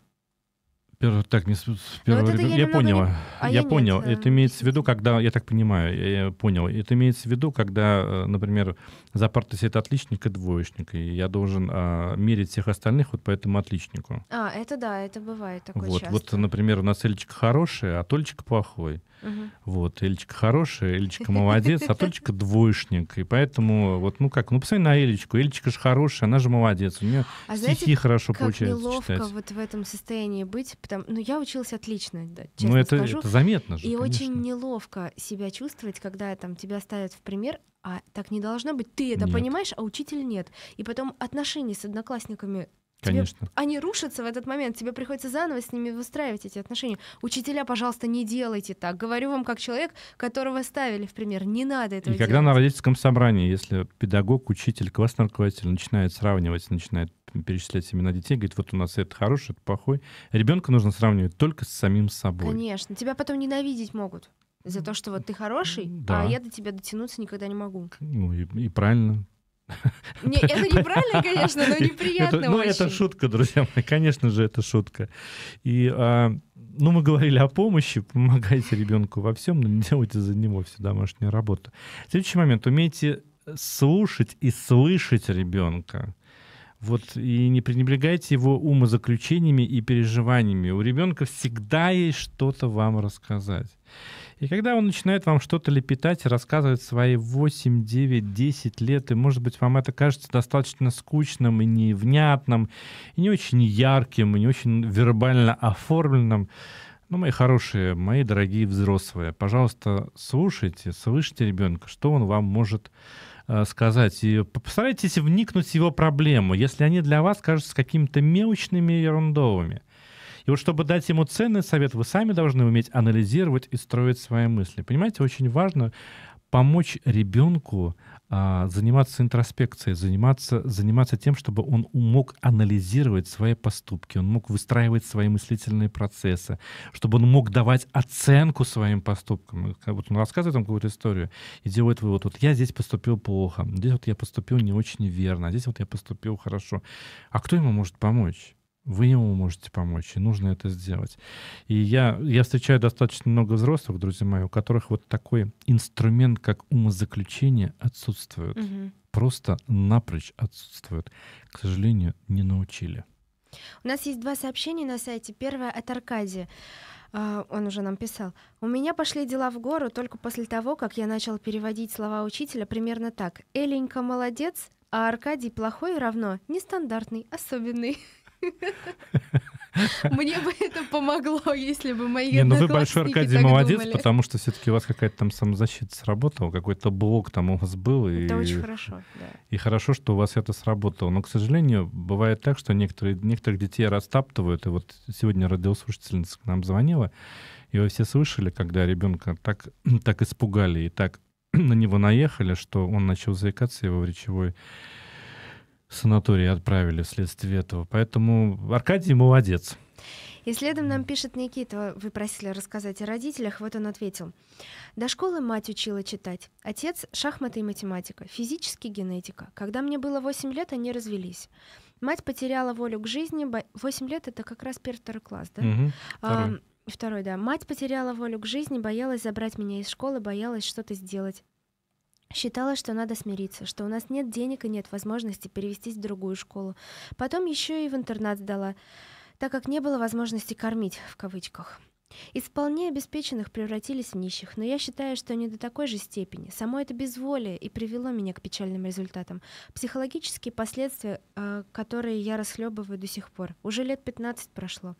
Так, не с, с первого вот это ребен- я я, немного не- понял. а я я нет, понял. э, это имеется в виду, когда, я так понимаю, я, я понял. Это имеется в виду, когда, э, например, за партой сидит отличник и двоечник, и я должен а, мерить всех остальных вот по этому отличнику. А, это да, это бывает такое Вот, часто. вот, например, у нас Элечка хорошая, а Тольчик плохой. Мгм. Вот, Элечка хорошая, Элечка молодец, а Тольчика двоечник. И поэтому, вот, ну как, ну посмотри на Элечку. Элечка же хорошая, она же молодец. У нее А стихи знаете, хорошо как получается неловко читать. вот в этом состоянии быть, потому, ну я училась отлично, да, Ну честно это, скажу. это заметно же, И очень конечно. неловко себя чувствовать, когда там тебя ставят в пример, а так не должно быть. Ты это Нет. понимаешь, а учитель нет. И потом отношения с одноклассниками тебе- Конечно. они рушатся в этот момент, тебе приходится заново с ними выстраивать эти отношения. Учителя, пожалуйста, не делайте так. Говорю вам как человек, которого ставили в пример. Не надо этого И когда на делать. родительском собрании, если педагог, учитель, классный руководитель начинает сравнивать, начинает перечислять имена детей, говорит, вот у нас это хороший, это плохой, ребенка нужно сравнивать только с самим собой. Конечно. Тебя потом ненавидеть могут за то, что вот ты хороший, Да. а я до тебя дотянуться никогда не могу. Ну и, и правильно. Не, это неправильно, конечно, но неприятно Это, ну, очень. это шутка, друзья мои, конечно же, это шутка. И, а, ну, мы говорили о помощи, помогайте ребенку во всем, но не делайте за него всю домашнюю работу. Следующий момент. Умейте слушать и слышать ребенка. Вот и не пренебрегайте его умозаключениями и переживаниями. У ребенка всегда есть что-то вам рассказать. И когда он начинает вам что-то лепетать рассказывать свои 8, 9, 10 лет, и, может быть, вам это кажется достаточно скучным и невнятным, и не очень ярким, и не очень вербально оформленным, ну, мои хорошие, мои дорогие взрослые, пожалуйста, слушайте, слышите ребенка, что он вам может э, сказать. И постарайтесь вникнуть в его проблему, если они для вас кажутся какими-то мелочными и ерундовыми. И вот чтобы дать ему ценный совет, вы сами должны уметь анализировать и строить свои мысли. Понимаете, очень важно помочь ребенку а, заниматься интроспекцией, заниматься, заниматься тем, чтобы он мог анализировать свои поступки, он мог выстраивать свои мыслительные процессы, чтобы он мог давать оценку своим поступкам. Вот он рассказывает вам какую-то историю и делает вывод, вот я здесь поступил плохо, здесь вот я поступил не очень верно, а здесь вот я поступил хорошо. А кто ему может помочь? Вы ему можете помочь, и нужно это сделать. И я, я встречаю достаточно много взрослых, друзья мои, у которых вот такой инструмент, как умозаключение, отсутствует. Мгм. Просто напрочь отсутствует. К сожалению, не научили. У нас есть два сообщения на сайте. Первое от Аркадия. А, Он уже нам писал. У меня пошли дела в гору только после того, как я начал переводить слова учителя примерно так. Эленька молодец, а Аркадий плохой равно нестандартный, особенный. Мне бы это помогло, если бы мои Не, ну вы большой Аркадий молодец, думали. потому что все-таки у вас какая-то там самозащита сработала, какой-то блок там у вас был. И, Это очень хорошо, да. и хорошо, что у вас это сработало. Но, к сожалению, бывает так, что некоторые, некоторых детей растаптывают. И вот сегодня радиослушательница к нам звонила, и вы все слышали, когда ребенка так, так испугали и так на него наехали, что он начал заикаться, его в санаторий отправили вследствие этого. Поэтому Аркадий молодец. И следом нам пишет Никита, вы просили рассказать о родителях, вот он ответил. До школы мать учила читать, отец — шахматы и математика, физически генетика. Когда мне было 8 лет, они развелись. Мать потеряла волю к жизни, бо- 8 лет — это как раз первый второй класс, да? А, Второй. второй, да. Мать потеряла волю к жизни, боялась забрать меня из школы, боялась что-то сделать. Считала, что надо смириться, что у нас нет денег и нет возможности перевестись в другую школу. Потом еще и в интернат сдала, так как не было возможности кормить, в кавычках. Из вполне обеспеченных превратились в нищих, но я считаю, что не до такой же степени. Само это безволие и привело меня к печальным результатам. Психологические последствия, э, которые я расхлебываю до сих пор. Уже лет 15 прошло.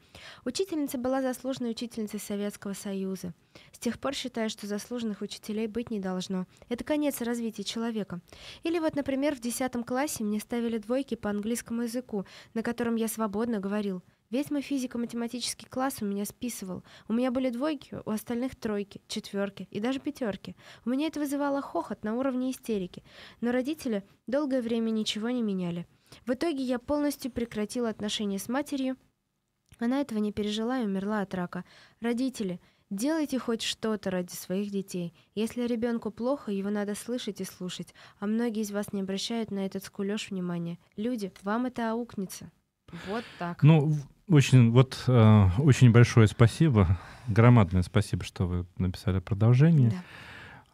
Учительница была заслуженной учительницей Советского Союза. С тех пор считаю, что заслуженных учителей быть не должно. Это конец развития человека. Или вот, например, в 10 классе мне ставили двойки по английскому языку, на котором я свободно говорил. Весь мой физико-математический класс у меня списывал. У меня были двойки, у остальных тройки, четверки и даже пятерки. У меня это вызывало хохот на уровне истерики. Но родители долгое время ничего не меняли. В итоге я полностью прекратила отношения с матерью, Она этого не пережила и умерла от рака. Родители, делайте хоть что-то ради своих детей. Если ребенку плохо, его надо слышать и слушать. А многие из вас не обращают на этот скулёж внимания. Люди, вам это аукнется. Вот так. Ну, очень, вот, э, очень большое спасибо, громадное спасибо, что вы написали продолжение. Да.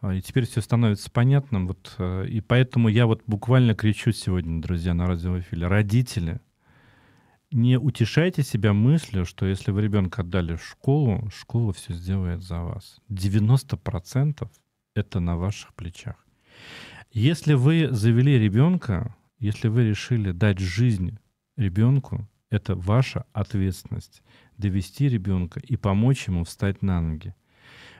А, И теперь все становится понятным. Вот, э, и поэтому я вот буквально кричу сегодня, друзья, на радиоэфире. Родители, не утешайте себя мыслью, что если вы ребенка отдали в школу, школа все сделает за вас. 90% это на ваших плечах. Если вы завели ребенка, если вы решили дать жизнь ребенку, это ваша ответственность довести ребенка и помочь ему встать на ноги.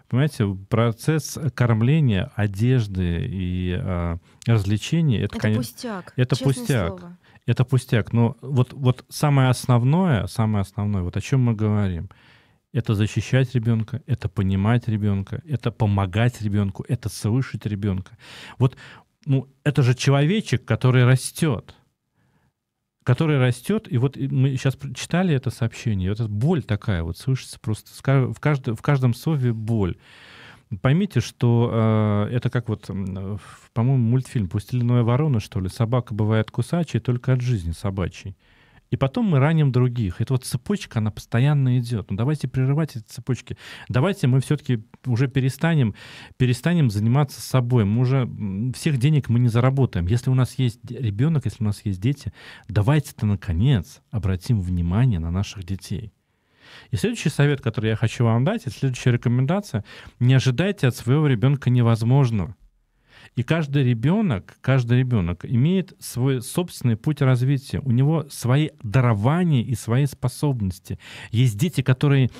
Понимаете, процесс кормления, одежды и а, развлечений это, Это конечно, пустяк. это пустяк. слово. это пустяк. Но вот, вот самое основное, самое основное, вот о чем мы говорим, это защищать ребенка, это понимать ребенка, это помогать ребенку, это слышать ребенка. Вот, ну, это же человечек, который растет который растет, и вот и мы сейчас читали это сообщение, вот эта боль такая вот слышится просто в, каждом в каждом слове боль. Поймите, что э, это как вот, по-моему, мультфильм «Пустельная ворона», что ли, собака бывает кусачей только от жизни собачьей. И потом мы раним других. Это вот цепочка, она постоянно идет. Ну давайте прерывать эти цепочки. Давайте мы все-таки уже перестанем, перестанем заниматься собой. Мы уже всех денег мы не заработаем. Если у нас есть ребенок, если у нас есть дети, давайте-то наконец обратим внимание на наших детей. И следующий совет, который я хочу вам дать, и следующая рекомендация, не ожидайте от своего ребенка невозможного. И каждый ребенок, каждый ребенок имеет свой собственный путь развития. У него свои дарования и свои способности. Есть дети, которые,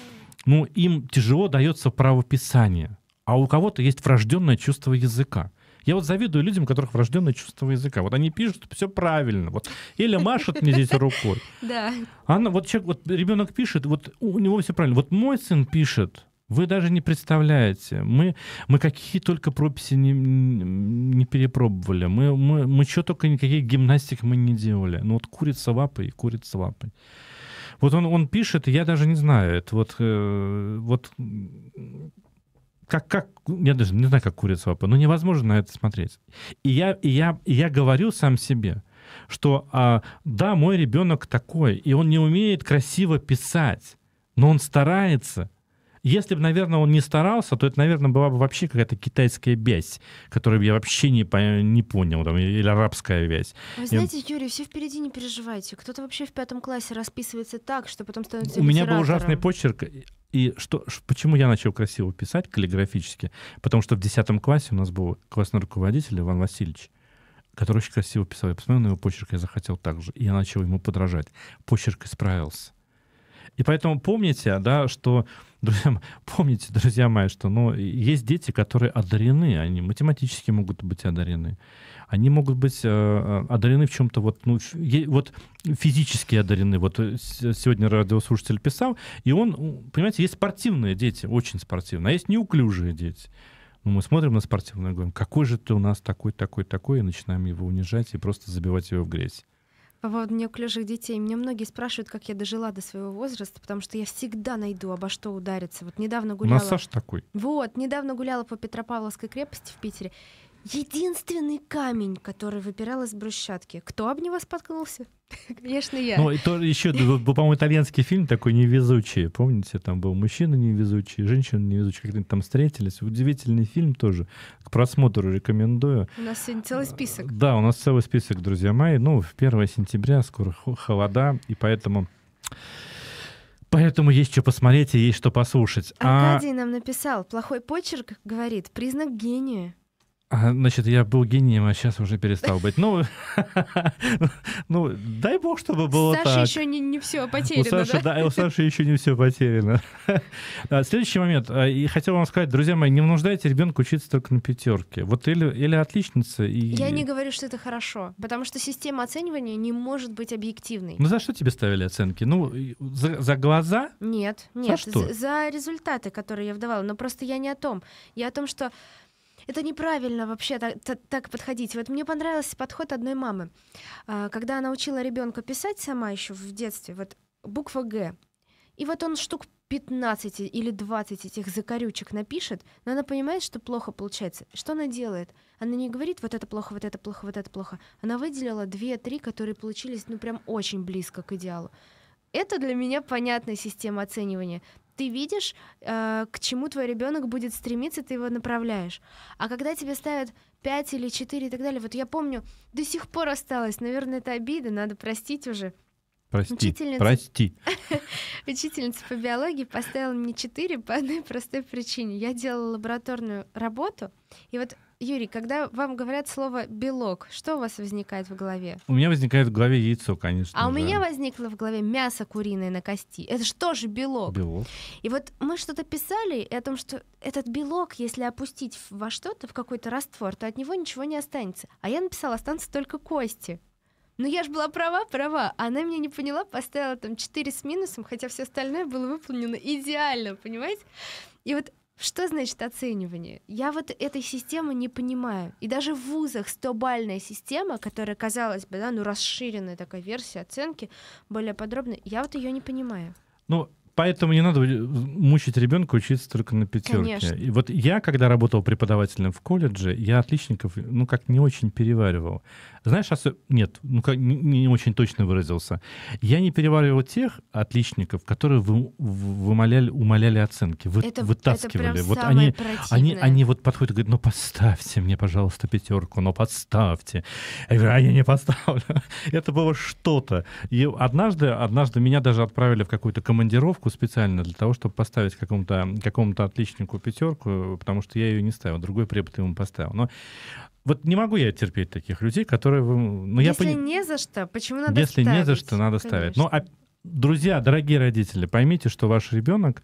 ну, им тяжело дается правописание, а у кого-то есть врожденное чувство языка. Я вот завидую людям, у которых врожденное чувство языка. Вот они пишут все правильно. Вот. Или машут мне здесь рукой. Да. Она, вот человек, вот ребенок пишет, вот у него все правильно. Вот мой сын пишет, вы даже не представляете. Мы, мы какие только прописи не, не перепробовали. Мы, мы, мы что только никаких гимнастик мы не делали. Ну вот курица лапой и курица лапой. Вот он, он пишет, я даже не знаю, это вот, э, вот как, как, я даже не знаю, как курица лапой, но невозможно на это смотреть. И я, и я, и я говорю сам себе, что а, да, мой ребенок такой, и он не умеет красиво писать, но он старается. Если бы, наверное, он не старался, то это, наверное, была бы вообще какая-то китайская вязь, которую я вообще не, по- не понял, там, или арабская вязь. Вы знаете, Юрий, все впереди не переживайте. Кто-то вообще в пятом классе расписывается так, что потом становится У меня был ужасный почерк. И что, почему я начал красиво писать каллиграфически? Потому что в 10 классе у нас был классный руководитель Иван Васильевич, который очень красиво писал. Я посмотрел на его почерк, я захотел так же. И я начал ему подражать. Почерк исправился. И поэтому помните, да, что, друзья, помните, друзья мои, что ну, есть дети, которые одарены, они математически могут быть одарены, они могут быть э, э, одарены в чем-то вот, ну, вот физически одарены. Вот э, сегодня радиослушатель писал, и он, понимаете, есть спортивные дети, очень спортивные, а есть неуклюжие дети. Ну, мы смотрим на спортивное и говорим, какой же ты у нас такой, такой, такой, и начинаем его унижать и просто забивать его в грязь. По поводу неуклюжих детей. Меня многие спрашивают, как я дожила до своего возраста, потому что я всегда найду, обо что удариться. Вот недавно У гуляла... нас Саша такой. Вот, недавно гуляла по Петропавловской крепости в Питере. Единственный камень, который выпирал из брусчатки. Кто об него споткнулся? Конечно, я. Ну, и то еще, был, по-моему, итальянский фильм такой «Невезучие». Помните, там был мужчина невезучий, женщина невезучая. Как они там встретились. Удивительный фильм тоже. К просмотру рекомендую. У нас сегодня целый список. Да, у нас целый список, друзья мои. Ну, в 1 сентября скоро хо- холода, и поэтому... Поэтому есть что посмотреть и есть что послушать. А, Аркадий нам написал, плохой почерк, говорит, признак гения. Значит, я был гением, а сейчас уже перестал быть. Ну, ну дай бог, чтобы было Саша так. еще не, не все У потеряно, Саши, да? да, у Саши еще не все потеряно. А, Следующий момент. А, И хотел вам сказать, друзья мои, не вынуждайте ребенка учиться только на пятерке. Вот или, или отличница и... Я не говорю, что это хорошо, потому что система оценивания не может быть объективной. Ну за что тебе ставили оценки? Ну, за, за глаза? Нет, нет, что? за, за результаты, которые я вдавала. Но просто я не о том. Я о том, что это неправильно вообще так, та- так подходить. Вот мне понравился подход одной мамы. А, Когда она учила ребенка писать сама еще в детстве, вот буква Г. И вот он штук 15 или 20 этих закорючек напишет, но она понимает, что плохо получается. Что она делает? Она не говорит, вот это плохо, вот это плохо, вот это плохо. Она выделила 2-3, которые получились, ну, прям очень близко к идеалу. Это для меня понятная система оценивания. Ты видишь, э, к чему твой ребенок будет стремиться, ты его направляешь. А когда тебе ставят 5 или 4 и так далее, вот я помню, до сих пор осталось, наверное, это обида, надо простить уже. Прости, Учительница- прости. Учительница по биологии поставила мне 4 по одной простой причине. Я делала лабораторную работу, и вот, Юрий, когда вам говорят слово «белок», что у вас возникает в голове? У меня возникает в голове яйцо, конечно А у же. меня возникло в голове мясо куриное на кости. Это же тоже белок. Белок. И вот мы что-то писали о том, что этот белок, если опустить во что-то, в какой-то раствор, то от него ничего не останется. А я написала, останутся только кости. Ну я же была права, права. Она меня не поняла, поставила там 4 с минусом, хотя все остальное было выполнено идеально, понимаете? И вот что значит оценивание? Я вот этой системы не понимаю. И даже в вузах 100-бальная система, которая, казалось бы, да, ну расширенная такая версия оценки, более подробная, я вот ее не понимаю. Ну, поэтому не надо мучить ребенка учиться только на пятерке. Конечно. И вот я, когда работал преподавателем в колледже, я отличников, ну, как не очень переваривал. Знаешь, осо- нет, ну, как не, очень точно выразился. Я не переваривал тех отличников, которые вы, вымоляли, умоляли оценки, вы- Это, вытаскивали. это прям вот самое они, противное. они, они вот подходят и говорят, ну поставьте мне, пожалуйста, пятерку, ну подставьте. Я говорю, а я не поставлю. Это было что-то. И однажды, однажды меня даже отправили в какую-то командировку специально для того, чтобы поставить какому-то какому отличнику пятерку, потому что я ее не ставил, другой препод ему поставил. Но вот не могу я терпеть таких людей, которые... вы- Ну, я Если пони- не за что, почему надо если не за ставить? что, надо ставить. Конечно. Но, а, друзья, дорогие родители, поймите, что ваш ребенок,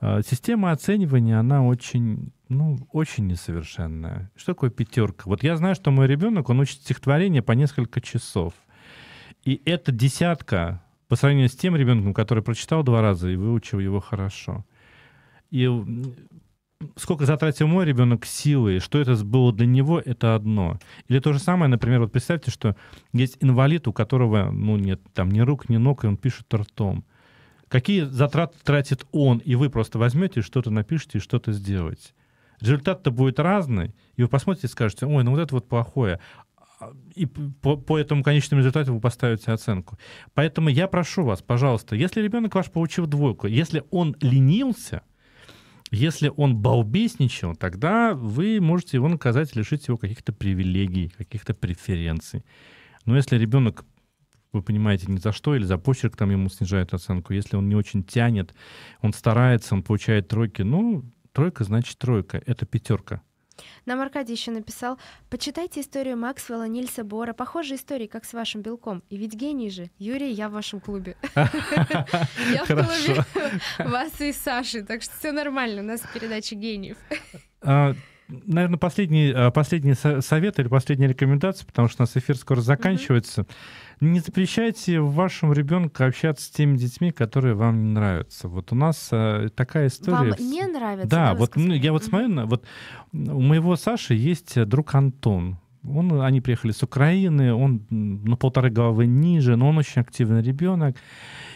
э, система оценивания, она очень, ну, очень несовершенная. Что такое пятерка? Вот я знаю, что мой ребенок, он учит стихотворение по несколько часов. И это десятка по сравнению с тем ребенком, который прочитал два раза и выучил его хорошо. И сколько затратил мой ребенок силы, что это было для него, это одно. Или то же самое, например, вот представьте, что есть инвалид, у которого, ну, нет там ни рук, ни ног, и он пишет ртом. Какие затраты тратит он, и вы просто возьмете, что-то напишите и что-то сделаете. Результат-то будет разный, и вы посмотрите и скажете, ой, ну вот это вот плохое. А, И по, по этому конечному результату вы поставите оценку. Поэтому я прошу вас, пожалуйста, если ребенок ваш получил двойку, если он ленился, если он балбесничал, тогда вы можете его наказать, лишить его каких-то привилегий, каких-то преференций. Но если ребенок, вы понимаете, ни за что или за почерк там ему снижают оценку, если он не очень тянет, он старается, он получает тройки, ну, тройка значит тройка, это пятерка. Нам Аркадий еще написал, почитайте историю Максвелла, Нильса Бора, похожие истории, как с вашим белком. И ведь гений же. Юрий, я в вашем клубе. Я в клубе вас и Саши, так что все нормально, у нас передача гениев. Наверное, последний, а, последний со- совет или последняя рекомендация, потому что у нас эфир скоро заканчивается. Не запрещайте вашему ребенку общаться с теми детьми, которые вам не нравятся. Вот у нас а, такая история. Вам не нравится? Да, вот ну, я вот смотрю, на- вот у моего Саши есть э, друг Антон. Он, они приехали с Украины, он на полторы головы ниже, но он очень активный ребенок.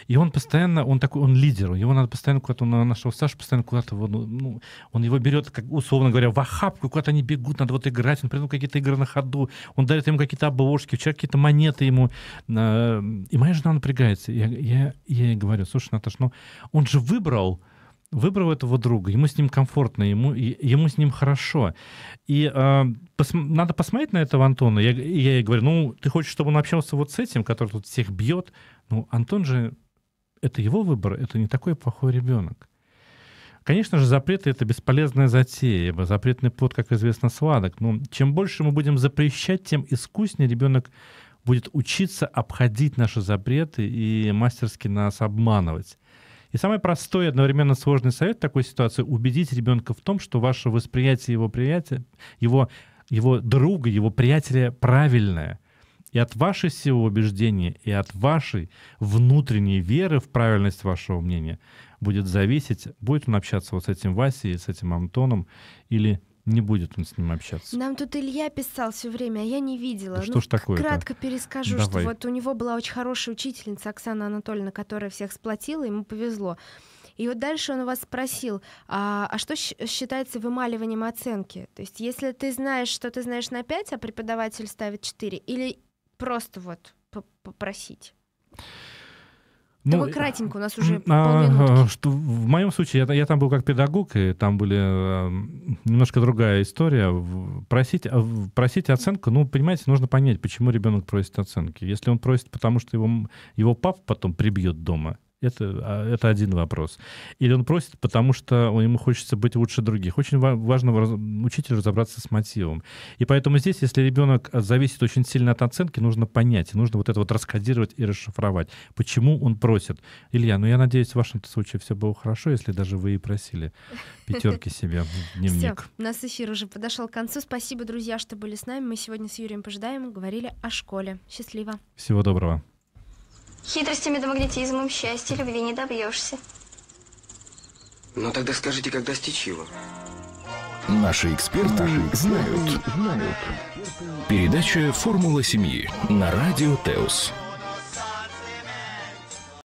И он постоянно, он такой, он лидер, его надо постоянно куда-то, на нашего Сашу постоянно куда-то, ну, он его берет, как, условно говоря, в охапку, куда-то они бегут, надо вот играть, он придумал какие-то игры на ходу, он дарит ему какие-то обложки, вчера какие-то монеты ему. э, И моя жена напрягается. Я, я, я ей говорю, слушай, Наташ, ну он же выбрал, выбрал этого друга, ему с ним комфортно, ему, ему с ним хорошо. И э, пос- надо посмотреть на этого Антона. Я, я ей говорю, ну, ты хочешь, чтобы он общался вот с этим, который тут всех бьет? Ну, Антон же, это его выбор, это не такой плохой ребенок. Конечно же, запреты — это бесполезная затея, ибо запретный плод, как известно, сладок. Но чем больше мы будем запрещать, тем искуснее ребенок будет учиться обходить наши запреты и мастерски нас обманывать. И самый простой и одновременно сложный совет в такой ситуации — убедить ребенка в том, что ваше восприятие его приятия, его, его друга, его приятеля правильное. И от вашей силы убеждения, и от вашей внутренней веры в правильность вашего мнения будет зависеть, будет он общаться вот с этим Васей, с этим Антоном, или не будет он с ним общаться. Нам тут Илья писал все время, а я не видела. Да ну, что ж такое-то? Кратко перескажу, Давай. что вот у него была очень хорошая учительница Оксана Анатольевна, которая всех сплотила, ему повезло. И вот дальше он у вас спросил, а, а что считается вымаливанием оценки? То есть если ты знаешь, что ты знаешь на 5, а преподаватель ставит 4, или просто вот попросить? Давай кратенько, у нас уже а, полминутки. что в моем случае я, я там был как педагог, и там были э, немножко другая история. Просить, а, в- просить оценку, ну, понимаете, нужно понять, почему ребенок просит оценки. Если он просит, потому что его, его папа потом прибьет дома, это, а, это один вопрос. Или он просит, потому что ему хочется быть лучше других. Очень ва- важно учителю разобраться с мотивом. И поэтому здесь, если ребенок зависит очень сильно от оценки, нужно понять, нужно вот это вот раскодировать и расшифровать, почему он просит. Илья, ну я надеюсь, в вашем случае все было хорошо, если даже вы и просили пятерки себе в Все, дневник. у нас эфир уже подошел к концу. Спасибо, друзья, что были с нами. Мы сегодня с Юрием Пожидаем говорили о школе. Счастливо. Всего доброго. Хитростями да магнетизмом счастья любви не добьешься. Ну тогда скажите, как достичь его? Наши эксперты знают. Передача «Формула семьи» на Радио Теус.